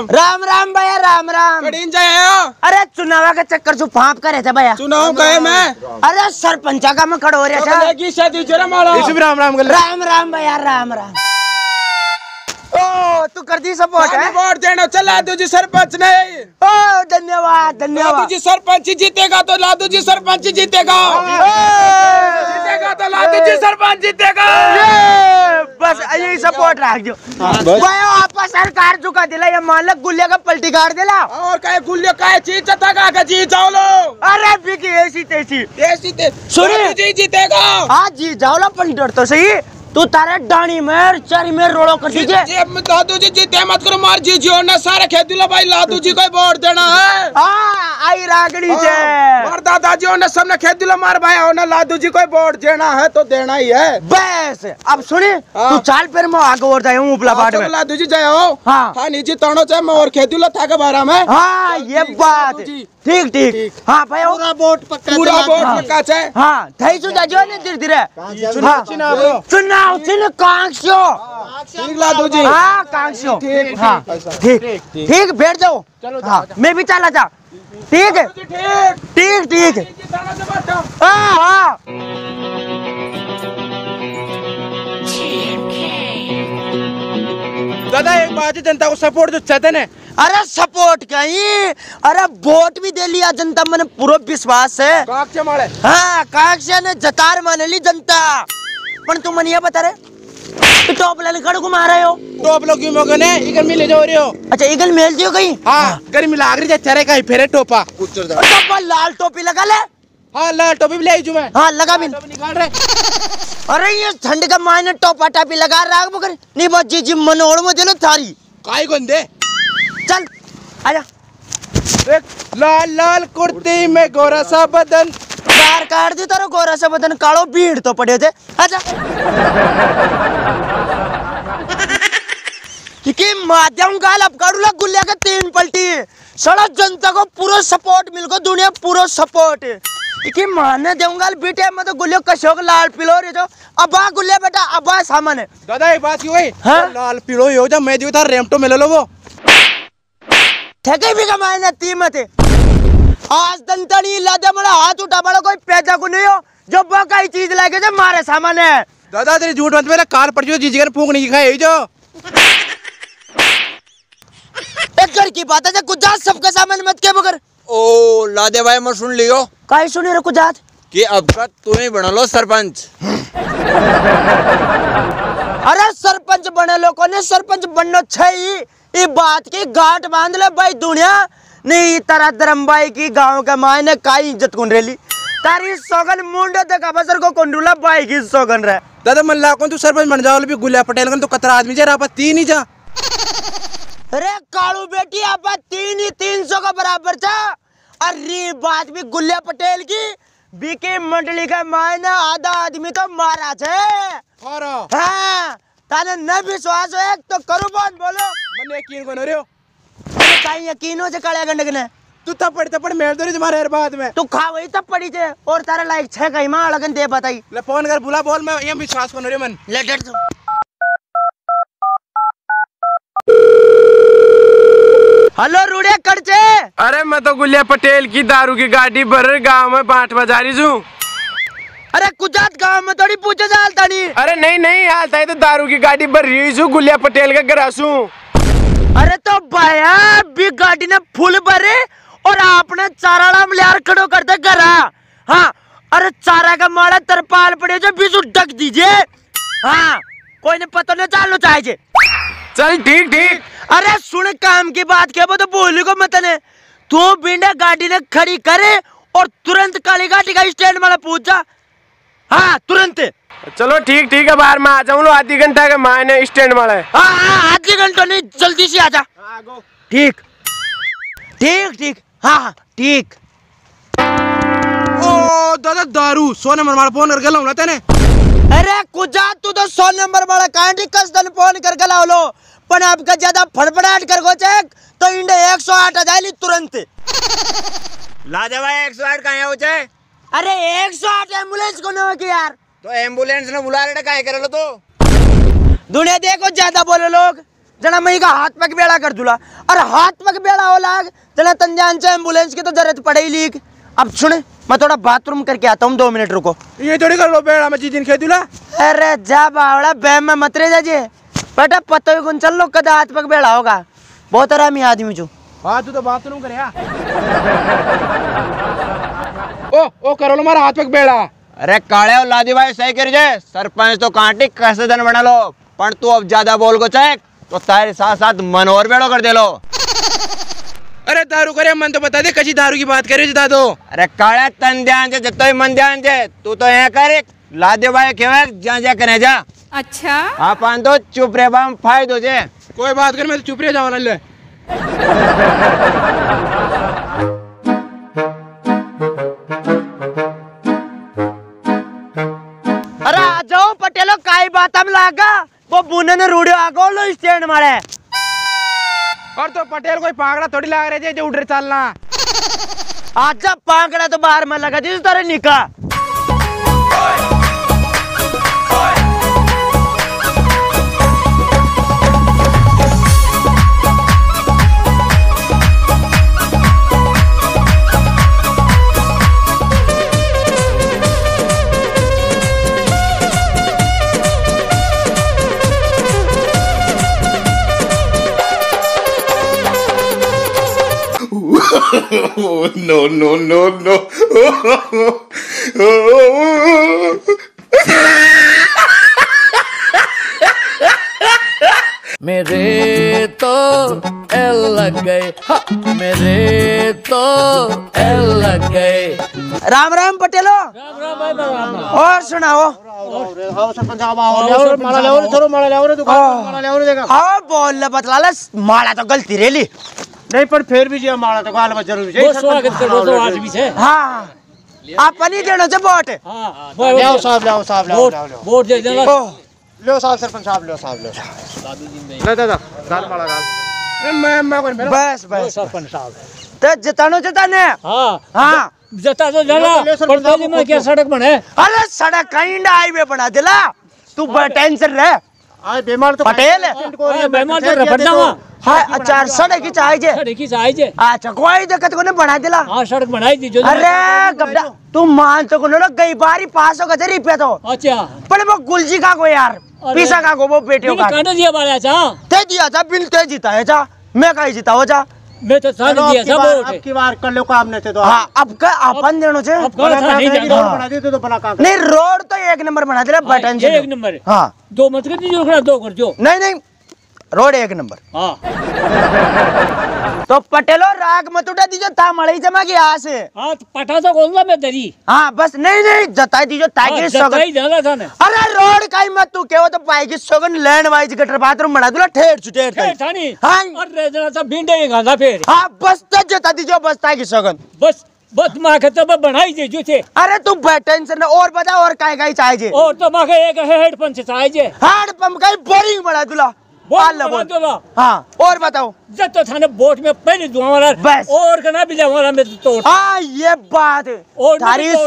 राम। राम राम भैया राम राम। कड़ीन जाए अरे चुनाव के चक्कर से फाप करे थे भैया। चुनाव गए मैं? अरे सरपंचा का मैं खड़ो रहा था। शादी राम राम राम राम भैया राम राम। ओ तू कर दी सपोर्ट है? वोट देना चल लादू जी सरपंच ने। ओ धन्यवाद लादू धन्यवाद जी सरपंच जीतेगा तो लादू जी सरपंच जीतेगा। जीतेगा तो लादू जी सरपंच जीतेगा। बस यही सपोर्ट रख दो भाई सरकार चुका दिला ये मालक गुल्ले का पलटी गाड़ दिला। और कहे गुल्ले कहे चीज़ चता के जीत जाओ लो अरे बिकी ऐसी तैसी। सुनिए। जी जीतेगा। आज जी जाओ ला पलटर तो सही। तू तारे डाणी में चारी में रोड़ो कर दीजिए लादू जी जीते मत करो मार जी जियो ना सारे खेती लो भाई लादू जी को ही वोट देना है। हाँ आई रागड़ी से मार दादाजी ने सबने खेती लो मार भाई और लादू जी को ही वोट देना है तो देना ही है। बस अब सुने हाँ। तू चाल फिर मैं आगे और जाऊँ उपला बाट में। लादू जी जाओ हाँ। हाँ। नीचे तानो चाहे मैं और खेती लो था के बारा में। हाँ ये बात। ठीक ठीक। हाँ भाई पूरा वोट पक्का पूरा हाँ। पक्का छे हाँ। थई सुधा जो ने धीरे धीरे। हाँ। चुनाव चुनाव चिन्ह कांक्षो। ठीक लादू जी। हाँ कांक्षो। ठीक, हाँ। ठीक ठीक। बैठ जाओ हाँ मैं भी चला जा। ठीक है। ठीक। ठीक हाँ हाँ। दादा एक बात है जनता को सपोर्ट जो चाहते ने। अरे सपोर्ट कहीं? अरे वोट भी दे लिया जनता मैंने पूरा विश्वास है। काक मारे। हाँ काक्ष्या ने जतार मान ली जनता। पण तू मन ये बता रे तू टॉप लाइन कड़ घुमा रहे हो? लोग क्यों मौके ने इधर मिले जा रहे हो। अच्छा ईगल मेल दियो कहीं? हाँ गर्मी लाग रही है चेहरे का ही फेरे टोपा। टॉप पर लाल टोपी लगा ले। हाँ लाल टोपी भी ले जो मैं। हाँ लगा बिन निकाल रहे। अरे ये ठंड का मायने टोपा टापी लगा रहा है मगर नहीं बस जी जी मनोड़ में दिलो थारी। काय गंदे चल आजा। देख लाल लाल कुर्ती में गोरा सा बदन। कार काट दी तारो गोरा सा बदन कालो भीड़ तो पड़े थे आजा। कि माध्यम गाल अब काढूला गुल्ल्या का तीन पलटी। सड़क जनता को पूरा सपोर्ट मिल को दुनिया पूरा सपोर्ट कि माने देऊंगाल बेटे में तो गुल्ले कशोक लाल पिलो रे जो। अबा गुल्ले बेटा अबा सामान। है दादा एक बात क्यों गई हाँ? लाल पीलो हो जा मैं दियो था रेमटो मिले लो वो। ठेके भी कमाए ना तीमत है आज दंतनी लादे मला हाथ उठा बड़ा कोई पैदा को नहीं हो। जो बकाई चीज़ लाके जो मारे सामान है। दादा तेरी झूठ मत मेरा कार पड़ जो जीजी कर फूक नहीं खाए जो। एक घर की बात है जो कुछ सबका सामान मत के बगर ओ लादे भाई मैं सुन लियो। काई सुनी रे कुछ कि अब का तू ही बना लो सरपंच। अरे सरपंच बने लोगों ने सरपंच? बनना चाहिए ये बात की गांठ बाँध ले भाई दुनिया। नहीं तरह धर्मबाई की गाँव के मायने काई इज़्ज़त कुन रेली तारी सोगन मुंडे तक बसर को कुंडुला बाई की सोगन रे दादा मन लाखों तू सरपंच बन जाओ भी गुलिया पटेल कन तो कतरा आदमी जा रहा तीन ही जा। अरे कालू बेटी आप तीन ही तीन सौ का बराबर था अरे बात भी गुल्ले पटेल की बीके मंडली का मायने आधा आदमी तो मारा और? हाँ ताने न विश्वास हो तो करो बात बोलो। मन यकीन को रे हो? कहीं यकीन हो से काले गंडक ने। तू थप्पड़ थप्पड़ मेर दो रे तुम्हारे हर बात में। तू खा वही तब पड़ी थे और तारा लायक छह कहीं माँ लगन दे बताई। ले फ़ोन कर बुला बोल मैं ये विश्वास को रे मन। ले डर तू। हेलो रूड़े कड़चे अरे मैं तो गुलिया पटेल की दारू की गाड़ी भर गाँव में बांट बजा रही हूँ अरे कुजात गाँव में थोड़ी पूछे जाल तानी। अरे नहीं नहीं हालता है तो दारू की गाड़ी भर रही हूँ गुलिया पटेल का गरासू अरे तो भैया बिग गाड़ी ने फुल भरे और आपने चाराड़ा मिलियार खड़ो करते करा हाँ अरे चारा का माड़ा तरपाल पड़े जो बीजू ढक दीजिए। हाँ कोई ने पता नहीं चालो चाहिए चल ठीक ठीक। अरे सुन काम की बात के वो तो बोली को मत ने तू बिंडा गाड़ी ने खड़ी करे और तुरंत काली गाड़ी का स्टैंड वाला पूछ जा। हाँ तुरंत। चलो ठीक ठीक है बाहर मैं आ जाऊँ लो आधी घंटा के मायने स्टैंड वाला है। हाँ हाँ आधे घंटों नहीं जल्दी से आजा ठीक। ठीक ठीक। हाँ हाँ ठीक। ओ दादा दारू सौ नंबर मारा फ़ोन करके लाऊँगा तेने। अरे कुजा तू तो सौ नंबर वाला कांडी कस दन फ़ोन कर गला लो? पण आपका ज़्यादा फड़फड़ाहट कर गो चेक तो इंडे एक सौ आठ आ जाएली तुरंत। लादे भाई एक सौ आठ कहाँ हो जाए अरे एक सौ आठ एंबुलेंस को न यार? तो एंबुलेंस ने बुला रहे कहाँ करे तो? दुनिया देखो ज़्यादा बोले लोग। जना मई का हाथ पग बेड़ा कर दूला। और हाथ पग बेड़ा हो लाग। जना तंजान से एंबुलेंस की तो ज़रूरत पड़े ही लीक। अब सुने मैं थोड़ा बाथरूम करके आता हूँ दो मिनट रुको। ये थोड़ी कर लो बेड़ा मैं दिन खेदूला अरे जा बावड़ा बैम में मत रे जाजे बेटा पत्तो ही चल लो कदा हाथ पग बेड़ा होगा। बहुत आरामी आदमी जो हाँ तू तो बाथरूम करे ओ ओ करो लो मारा हाथ पे बेड़ा। अरे काळे और लादी भाई सही कर जे। सरपंच तो कांटी कैसे बना लो? पण तू अब ज़्यादा बोल को चेक तो तारे साथ साथ मन और बेड़ो कर दे लो। अरे दारू करे मन तो बता दे कची दारू की बात करे बता दो अरे काळे तन ध्यान से जतो ही मन ध्यान से तू तो यहाँ कर एक। लादे भाई खेवे जा जा करे जा। अच्छा। अपन तो चुप रे बम फायदो जे। कोई बात कर मैं तो चुप रह जाऊँ ले अब लागा। वो बुने ने रूढ़ियो आगो लो स्टैंड मारे। और तो पटेल कोई पांगड़ा थोड़ी लग रहे थे जो उड़ रहे चलना अच्छा पांगड़ा तो बाहर में लगा जिस तरह निका। Oh, no, no, no, no. मेरे तो एल लग गए। मेरे तो एल लग गए। राम राम पटेलो। और सुनाओ। हाँ बोल ले माड़ा तो गलती रेली नहीं पर फिर भी जो मारा तो गाल में ज़रूर वो स्वागत करो तो आज भी है। हाँ अपनी देनो से वोट। हाँ ले साहब ले साहब ले वोट वोट दे देना। लो साहब सरपंच साहब लो साहब लो ले दादा गाल मारा गाल मैं मैं कोई मेरा बस बस। सरपंच साहब। तो जितानो जिताने। हाँ। हाँ। जता तो जाना पर साहब में क्या सड़क बने? अरे तू आज बीमार तो पटेल? हाँ, बेमार तो रपट जावा हाँ अच्छा सड़क की चाहिए सड़क की साइज़ है अच्छा कोई दिक्कत को नहीं बना दिला। हाँ सड़क बनाई दी जो अरे गबडा तू मान तो कोने गई बारी पास हो गए रिपे तो। अच्छा। पर वो गुलजी का को यार। पीसा का को वो मैंने का। कांटे ते ते है मैं कहीं जीता हो जा मैं तो था दिया अब की था बार वोट अब की बार कर लो काम नहीं थे तो हाँ अब का अपन देनो छे अब का था नहीं रोड जाना बना देते तो बना का नहीं रोड तो एक नंबर बना दे हाँ, बटन ये एक नंबर। है। हाँ दो मत कर दीजिए खड़ा दो कर जो। नहीं नहीं रोड एक नंबर हाँ तो पटेलो राग मत उठा दीजिए था मड़ई जमा की यहाँ से हाँ तो पटा तो कौन सा मैं दरी हाँ बस नहीं नहीं जता दीजिए ताकि हाँ, सगन जता ही जाना था ना अरे रोड का ही मत तू केवो तो पाई की सगन लैंड वाइज गटर बाथरूम बना दूला ठेर छुटेर ए, थानी हाँ रह जाना था भिंडे के गांधा फिर हाँ बस तो जता दीजिए बस ताकि सगन बस बस माँ के तो बनाई दे जो थे अरे तू टेंशन और बता और काय काय चाहिए और तो के का ही बना बोल। बना हाँ और बताओ। जब तो थाने बोट में पहले दुआ बस। और कना भी वाला में तो हाँ ये बात। है और थारी तो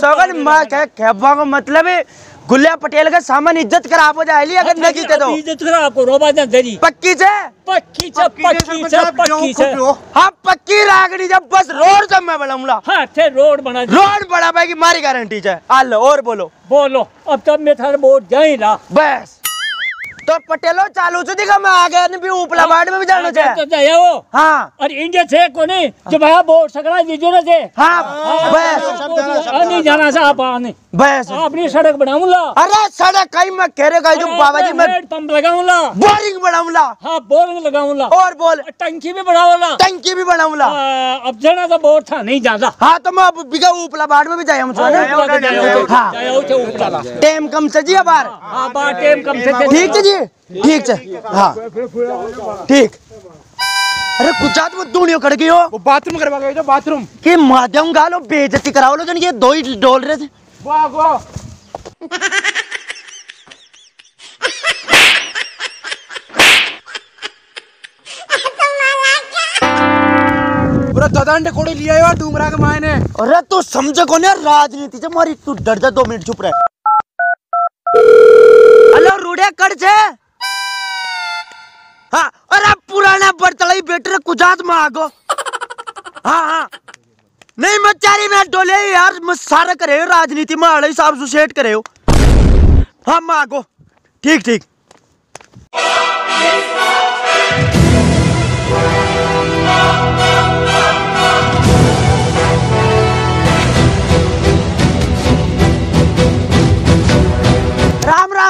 के कहवा का मतलब है गुल्लिया पटेल का सामान इज़्ज़त खराब हो जाएगी अगर न जीते तो इज़्ज़त करा आपको रोबा ना दरी पक्की से? पक्की से पक्की से पक्की से हाँ पक्की रागड़ी जब बस रोड जब मैं बनाऊँगा हाँ थे रोड बना रोड बड़ा भाई की मारी गारंटी है आलो और बोलो। बोलो अब तब मैं थाने बोट जाई ना। बस। तो पटेलो चालू से दिखा मैं आ गया नहीं भी उपला बाड़ में भी जाना तो चाहिए जाया वो हाँ और इंडिया थे कोने जो भाई बोट सकड़ा दीजो ना थे हाँ बस हाँ, नहीं जाना था आप आने बस अपनी सड़क बनाऊँगा अरे सड़क कहीं मैं कह रहे जो बाबा जी मैं पंप लगाऊँगा बोरिंग बनाऊँगा हाँ बोरिंग लगाऊँगा और बोल टंकी भी बढ़ाऊँगा टंकी भी बनाऊँगा अब जाना तो बोट था नहीं जाता हाँ तो मैं अब बिगा उपला बाड़ में भी जाए हम हाँ हाँ टेम कम से जी बार बार टेम कम से ठीक है जी ठीक है। हाँ। ठीक। अरे गुजरात में दूनियो कड़ गई हो। वो बाथरूम करवा गए जो बाथरूम। कि माध्यम गालो बेइज्जती कराओ लो जन ये दो ही डोल रहे थे। वाह वाह। पूरा ददंड कोड़ी लिया है डूंगरा के मायने। अरे तू समझे को राजनीति से मारी तू डर जा दो मिनट चुप रहे। हेलो रूड़े कड़ छे हाँ अरे बेटे कुजात मागो हाँ हाँ। नहीं मैं चारी, में डोले यार मैं सारा करे हो, राजनीति में आड़े साहब से करे हो। हाँ मागो ठीक ठीक।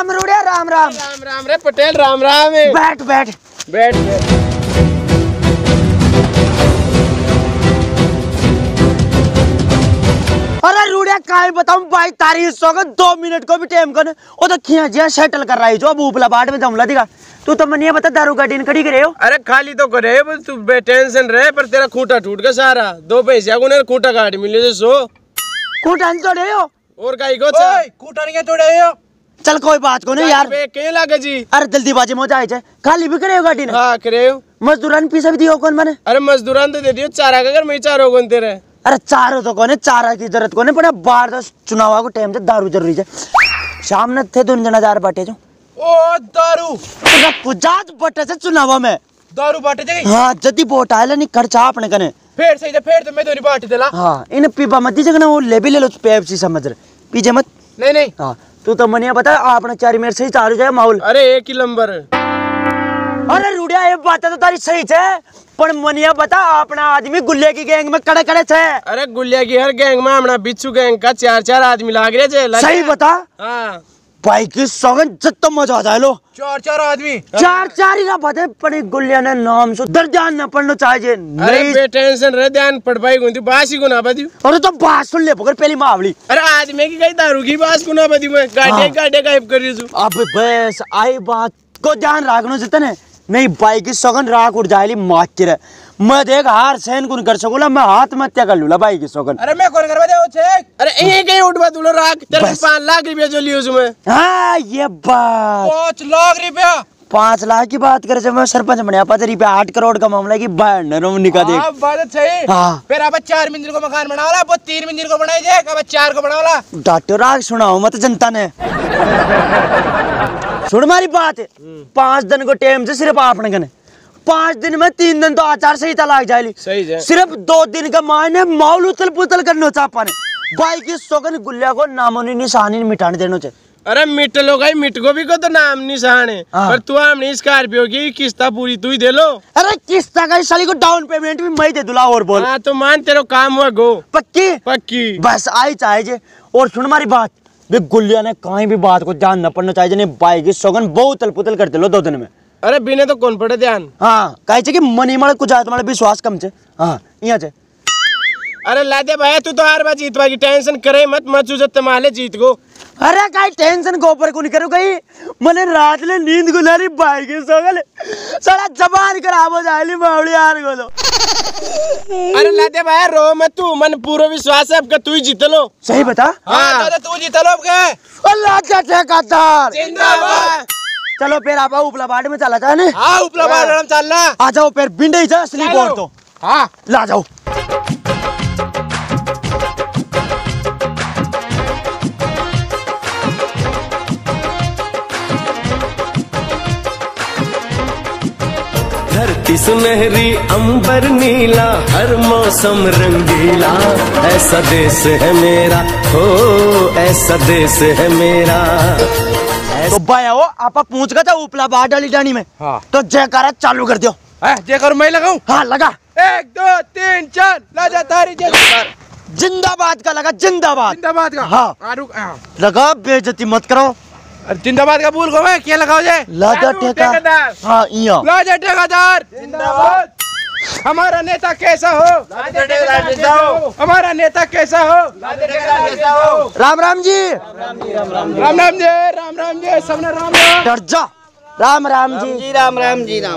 राम राम रूड़े राम राम। राम राम रे पटेल राम राम है बैठ बैठ। बैठ अरे रूड़िया काय बताऊँ भाई सौ का दो मिनट को भी टाइम कर वो तो खिया जिया सेटल कर रहा है जो अब ऊपला बाट में जमला दिखा। तू तो मनिया बता दारू ने खड़ी करे हो? अरे खाली तो करे बस तू टेंशन रहे पर तेरा खूंटा टूट गया सारा। दो पैसे को ने खूंटा काट मिले सो। कूटान तो रहे हो? और काई को चा चल कोई बात को नहीं यार। के लागे जी? अरे जल्दी बाजी मौजा आए खाली भी करे गाड़ी ने। हाँ करे हो। मजदूरान पीछे भी दियो कौन मने। अरे मजदूरान तो दे दियो चारा का अगर मैं चारो कौन तेरे। अरे चारो तो कोने चारा की ज़रूरत कोने पर बाहर तो चुनाव को टाइम से दारू ज़रूरी है शाम ने थे दोनों जना जार बाटे जो। ओ दारू। तेरा पुजात बटे से चुनाव में। दारू बाटे जाए हाँ जदी वोट आए नहीं खर्चा अपने कने फेर सही फेर तो मैं तो नहीं बाटी देला। हाँ इन पीबा मत दीजिए ना वो ले भी ले लो पेप्सी समझ रहे। पीछे मत। नहीं नहीं। हाँ। तू तो मनिया बता आपने चार मिनट से ही चालू जाए माहौल। अरे एक ही नंबर। अरे रुड़िया ये बात तो तारी सही छे पर मनिया बता अपना आदमी गुल्ले की गैंग में कड़े कड़े छे अरे गुलिया की हर गैंग में हमारा बिच्छू गैंग का चार चार आदमी लाग रहे थे सही बता। हाँ। भाई की सौगन जत्तो मज़ा आ जाए लो। चार चार आदमी। चार चार ही ना बातें पड़ी गुल्लिया ने नाम सो दर ध्यान न पड़ना चाहिए अरे बे टेंशन रहे ध्यान पड़ पाई गुंती बासी को ना बदी। अरे तो बात सुन ले पकड़ पहली मावली। अरे आदमी की गई दारू की बास को ना बदी मैं। गाड़े हाँ। गाड़े गायब कर रही हूँ अब बस आई बात को ध्यान रखना जितने नहीं बाइक की सौगन राख उड़ जाएली के मैं देख हार सहन कुन कर सकूला मैं हाथ में हत्या कर लूला बाइक की सौगन। अरे मैं कौन करवा दे चेक अरे ये कहीं उठवा दूलो राख तेरे बस। पाँच लाख रुपया जो लियो उसमें। हाँ ये बात। पाँच लाख रुपया? पाँच लाख की बात करे जब मैं सरपंच बनया पाँच रुपया आठ करोड़ का मामला की बहन निका देख हाँ बात सही हाँ। फिर अब चार मंजिल को मकान बनावला वो तीन मंजिल को बनाई जाए अब चार को बनावला डॉक्टर राग सुनाओ मत जनता ने। सुन मारी बात। पाँच दिन को टाइम से सिर्फ़ आपने कने पाँच दिन में तीन दिन तो आचार संहिता लाग जाएगी सही है। सिर्फ़ दो दिन का मायने माहौल उतल पुतल करने चापा ने बाई की सोगन गुल्लिया को नामोनी निशानी मिटाने देनो चाहिए अरे मिट लो गई मिट को भी को तो नाम निशान। है। हाँ। पर तू हमने स्कॉर्पियो की किस्ता पूरी तू ही दे लो। अरे किस्ता का साली को डाउन पेमेंट भी मैं दे दूला और बोल। हाँ तो मान तेरा काम हुआ गो। पक्की? पक्की। बस आई चाहे जे। और सुन हमारी बात। गुल्लिया ने कहीं भी बात को ध्यान न पड़ना चाहिए बाई की सोगन बहुत उथल पुथल करते लो दो दिन में। अरे बिना तो कौन पड़े ध्यान? हाँ कहे कि मनी मारे कुछ आत्मा विश्वास कम छे। हाँ यहाँ छे। अरे लादे भाई तू तो हर बार जीतवा की टेंशन करे मत मत चूजत माले जीत गो। अरे काई टेंशन को ऊपर को नहीं करो कहीं मने रात ले नींद गुलारी बाई के सोगल। साला जबान खराब हो जाएली मावड़ी यार तो अरे लादे भाई रो मत तू मन पूरा विश्वास है आपका तू ही जीत लो। सही बता? हाँ तो तू जीत लो आपके अल्लाह का ठेकेदार। जिंदाबाद। चलो फिर आप उपला बाट में चला जाए ना? हाँ उपला बार चलना आ जाओ फिर बिंडे ही जा असली चलो। बोल तो। हाँ। ला जाओ। धरती सुनहरी अंबर नीला हर मौसम रंगीला। ऐसा देश है मेरा हो ऐसा देश है मेरा। तो भाई आओ आप पूछ गए थे उपला बाट डाली डानी में। हाँ। तो जयकारा चालू कर दियो। जे कर मैं लगाऊँ? हाँ लगा। एक दो तीन चार लाजा तारी जय जिंदाबाद का लगा जिंदाबाद। जिंदाबाद का? हाँ। लगा बेजती मत करो। जिंदाबाद का बोल को मैं क्या लगाओ जाए लाजा टेका हाँ इया। लाजा ठेकेदार। जिंदाबाद। हमारा नेता कैसा हो? हमारा नेता कैसा हो? राम राम जी। राम राम जी राम राम जी सबने राम राम। राम राम जी। राम राम जी राम।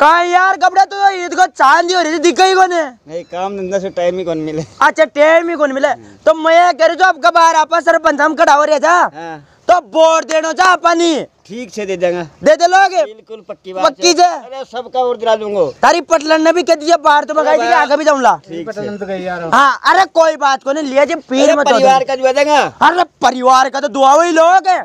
कहा यार कपड़े तो ईद को चांदी हो रही थी दिख गई कोने? नहीं काम धंधा से टाइम ही कौन मिले। अच्छा टाइम ही कौन मिले। तो मैं कह रही जो अब कबार आपा सरपंच हम खड़ा हो रहे था हाँ। तो वोट देनो जा पानी। ठीक से दे देंगे। दे दे लोगे बिल्कुल पक्की बात पक्की है। जे अरे सबका वोट दिला दूँगा। तारी पटलन ने भी कह दिया बाहर तो मंगाई थी आगे भी जाऊँगा ठीक से हाँ अरे कोई बात को नहीं लिया जी पीर अरे मत परिवार का जो देंगे। अरे परिवार का तो दुआ वही लोग। है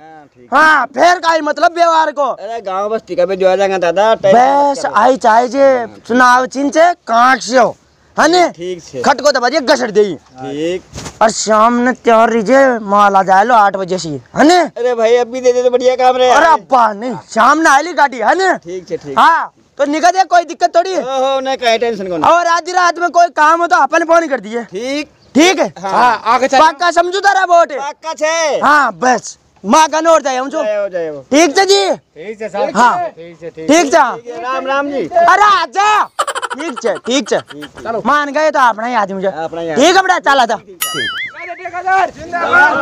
हाँ। फिर का ही मतलब व्यवहार को। अरे गाँव बस्ती का भी जो जाएगा दादा। बस आई चाहे जे चुनाव चिन्ह से काट से हो है ने? ठीक छे। खट को दबा दिए घसट दे ठीक। और शाम ने त्योहार रीजे माल आ जाए लो आठ बजे से। है ने? अरे भाई अभी दे दे तो बढ़िया काम रे अरे अब्बा नहीं शाम ने आएली गाड़ी है ने? ठीक छे ठीक। हाँ तो निकल दे कोई दिक्कत थोड़ी है? ओहो नहीं कहीं टेंशन को और आधी रात में कोई काम हो तो अपन फ़ोन कर दिए। ठीक। ठीक है? हाँ। आगे चल। पक्का समझू तारा वोट पक्का छे। हाँ बस। माँ का नोट जाए हम जो हो जय हो। ठीक है जी? ठीक है साहब। हाँ। ठीक है ठीक ठीक है राम राम जी। अरे आजा ठीक है ठीक है मान गए तो अपना ही आदमी जो अपना ही ठीक है चला था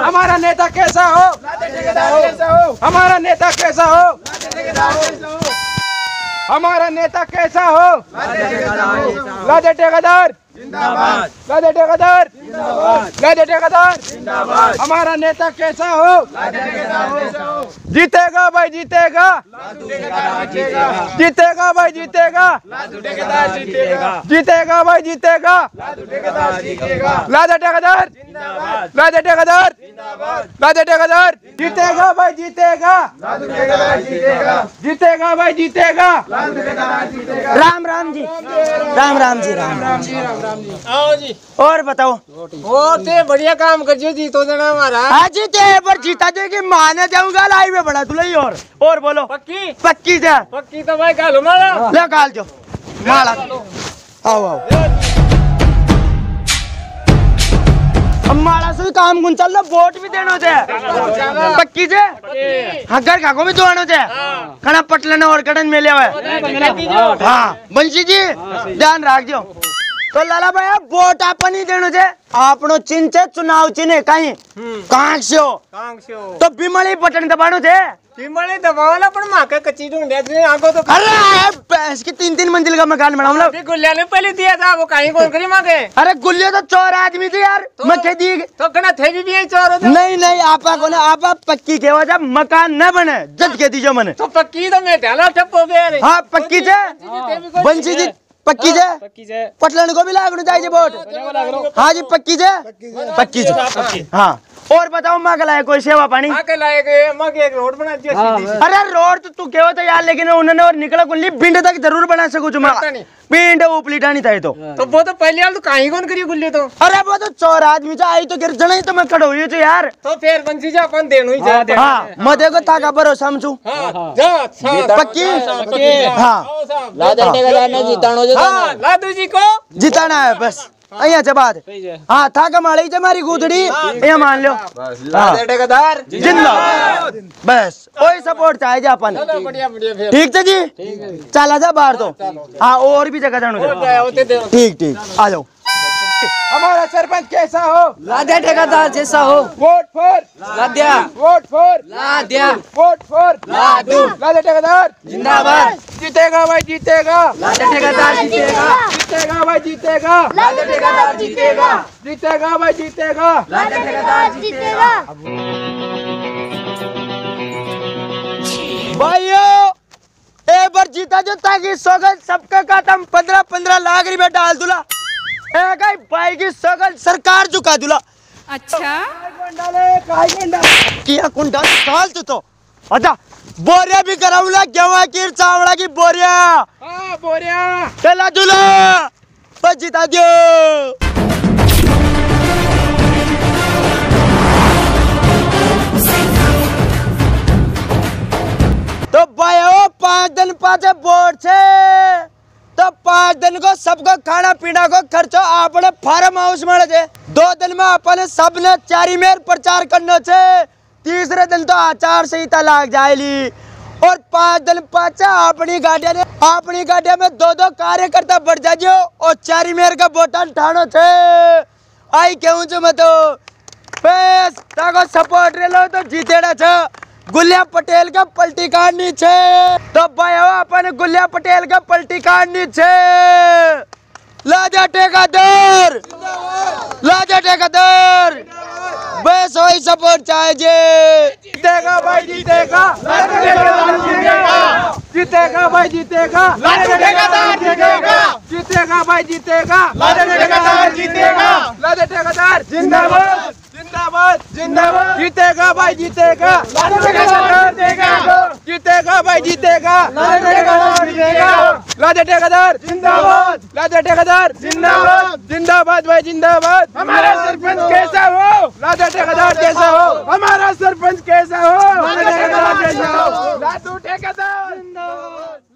हमारा नेता कैसा हो? हमारा नेता कैसा हो? हमारा नेता कैसा हो? लादे ठेकेदार। लादे ठेकेदार कदर। ठेकेदार हमारा नेता कैसा हो? जीतेगा भाई जीतेगा। जीतेगा। भाई जीतेगा। जीतेगा। भाई जीतेगा। लादे ठेकेदार लादे ठेकेदार ठेकेदार जीतेगा भाई जीतेगा। जीतेगा। भाई जीतेगा। राम राम जी। राम राम जी राम राम जी। आओ जी। और बताओ। वो ते बढ़िया काम कर जो जी तो देना हमारा। आज जीते पर जीता दे कि माने जाऊँगा लाई में बड़ा तुला और। और बोलो। पक्की? पक्की से पक्की तो भाई कालो मारा। ले काल जो। माला। आओ आओ। अब से काम गुन चल लो वोट भी देनो चाहे पक्की से? हाँ घर का को भी दोनो चाहे खाना पटलन और कड़न मिले हुए हाँ। बंशी जी ध्यान राख जो तो लाला भाई अब वोट अपन ही देनो थे आपनो चिन्ह छे चुनाव चिन्ह है कहीं कांक से हो तो बिमली बटन दबानो थे तिमळे दबावाला पण माका कच्ची ढूंढ्या तुझे आगो तो अरे भैंस की तीन तीन मंजिल का मकान बना मतलब अभी गुल्ल्या पहले दिया था वो कहीं कौन करी मांगे अरे गुल्लिया तो चोर आदमी थे यार मैं कह दी तो कना थे भी यही चोर नहीं नहीं आपा को ना आपा पक्की के वजह मकान न बने जज के दीजिए मने तो पक्की तो मैं ढाला ठप हो गया हाँ पक्की से बंसी जी पक्की जे पक्की पटलन को भी लागू चाहिए वोट। हाँ जी पक्की जे पक्की जे हाँ। और बताओ माँ का लाए कोई सेवा पानी? माँ के लायक है माँ के एक रोड बना दिया अरे रोड तो तू केवल तो यार लेकिन उन्होंने और निकला कुल्ली बिंड तक ज़रूर बना सकूँ नहीं। पिंड उपलीटा नहीं था तो। तो वो तो पहले वाला तो कहीं कौन करी गुल्ली तो? अरे वो तो चोर आदमी से आई तो गिर जना ही तो मैं खड़ो हुई तो यार। तो फिर बंसी जा अपन देनो ही जा देनो हाँ मैं देखो था का भरोसा समझू हाँ जा पक्की? हाँ। आओ साहब लादे ठेकेदार जीतानो जो हाँ लादू जी को। जिताना है बस। અહીંયા છે બાદ હા થાકે મળી છે મારી ગુદડી અહીંયા માન લ્યો જિંદાબાદ બસ ઓય સપોર્ટ ચાહે છે આપણને ઠીક છે જી ચાલા છે બહાર તો હા ઓર ભી જગહ જાણું છે ઠીક ઠીક આ જાઓ हमारा सरपंच कैसा हो? लाद्या ठेकेदार जैसा हो। Vote for Ladya. Vote for Ladya. Vote for Ladu. Lade ठेकेदार। जिंदाबाद। जीतेगा भाई जीतेगा। लाद्या ठेकेदार जीतेगा। जीतेगा भाई जीतेगा। लाद्या ठेकेदार जीतेगा। जीतेगा भाई जीतेगा। लाद्या ठेकेदार जीतेगा। भाइयों एक बार जीता जो ताकि सगल सबका काटम पंद्रह पंद्रह लाख रुपए डाल दूला। सगल सरकार चुका दूला। अच्छा। किया कुंडा साल तू तो? अच्छा बोरिया भी कराऊला गेवा की चावड़ा की बोरिया। हाँ बोरिया। चला दूला बस जीता तो भाइयों पाँच दिन पाचे बोर्ड छे। तो पाँच दिन को सबको खाना पीना को खर्चो आपने फार्म हाउस में दो दिन में अपने सबने चारी मेर प्रचार करना छे तीसरे दिन तो आचार संहिता लाग जाएली और पाँच दिन पाचे अपनी गाड़िया ने अपनी गाड़िया में दो दो कार्यकर्ता बढ़ जाइयो और चारी मेर का बोटन ठानो छे आई क्यों छे मैं तो सपोर्ट रे लो तो जीतेड़ा छ गुलिया पटेल का पलटी काटनी छे तो भाई हो अपन गुलिया पटेल का पलटी काटनी छे लाजा टेकादार लाजा टेकादार बस वही सपोर्ट चाहिए। जीतेगा भाई जीतेगा। ठेकेदार जीतेगा जीतेगा भाई जीतेगा। ठेकेदार जीतेगा। जीतेगा भाई जीतेगा। ठेकेदार जीतेगा। ठेकेदार जिंदाबाद। जिंदाबाद जिंदाबाद। जीतेगा भाई जीतेगा। जीतेगा। भाई जीतेगा। लादे ठेकेदार जिंदाबाद। लादे ठेकेदार जिंदाबाद। जिंदाबाद भाई जिंदाबाद। हमारा सरपंच कैसा हो? लादे ठेकेदार कैसा हो? हमारा सरपंच कैसा हो? लादे ठेकेदार कैसा हो? लादू ठेकेदार जिंदाबाद।